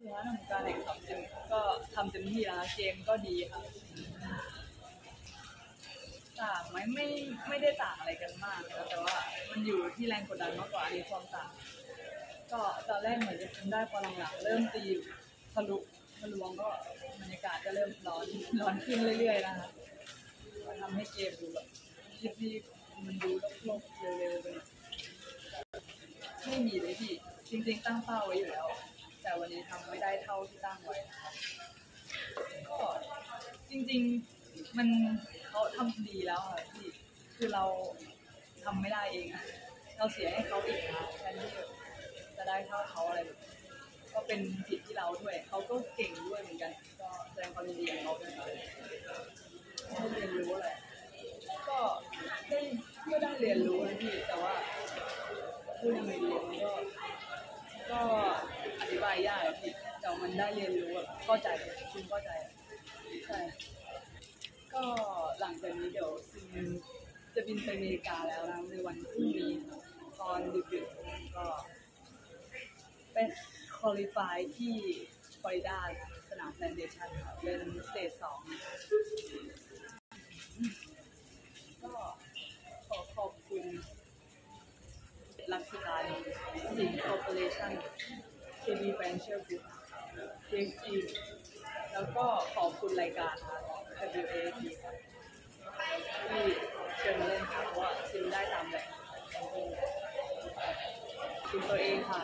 เนื้อของการแข่งขันเต็มก็ทำเต็มที่แล้วนะเกมก็ดีค่ะต่างไหมไม่ไม่ได้ต่างอะไรกันมากนะแต่ว่ามันอยู่ที่แรงกดดันมากกว่าอันความต่าง ก็ตอนแรกเหมือนจะทำได้พอหลังๆเริ่มตีทะลุทะลวงก็บรรยากาศก็เริ่มร้อนร้อนขึ้นเรื่อยๆนะคะทำให้เกมดูแบบรีบๆมันดูโลกๆเร็วๆไปหน่อยไม่มีเลยพี่จริงๆตั้งเป้าไว้อยู่แล้ว แต่วันนี้ทำไม่ได้เท่าที่ตั้งไว้นะครับก็จริงๆมันเขาทำดีแล้วค่ะพี่คือเราทำไม่ได้เองอะเราเสียให้เขาอีกนะแทนที่จะได้เท่าเขาอะไรแบบก็เป็นผิดที่เราด้วยเขาก็เก่งด้วยเหมือนกัน ก็แสดงความยินดีกับเขาด้วยครับได้เรียนรู้อะไรก็ได้ก็ได้เรียนรู้นะพี่แต่ว่าพูดยังไงดีมันก็ ก็อธิบายยากอะพี่แต่มันได้เรียนรู้อะเข้าใจคุณเข้าใจอะใช่ ก็หลังจากนี้เดี๋ยวซิมจะบินไปอเมริกาแล้วนะในวันพรุ่งนี้ครับตอนดึกๆก็เป็น qualify ที่ฟลอริดาสนาม Plantation ครับเป็นสเตจสอง การสิงคอร์ปอเรชั่น KB Financial Group KG แล้วก็ขอบคุณรายการครับ WAP ครับที่เชิญเล่นค่ะเพราะว่าซิมได้ตามแหล่งซิมตัวเองค่ะ